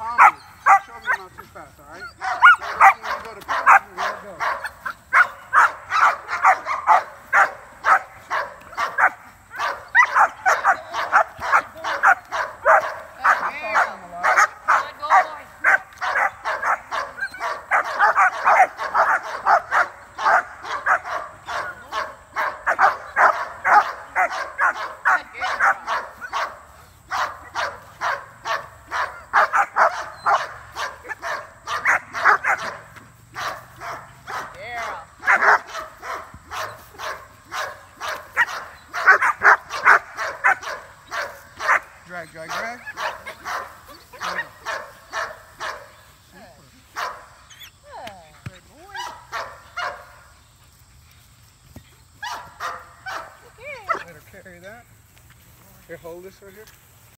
calmly. Drag, drag, drag. Here, hold this right here.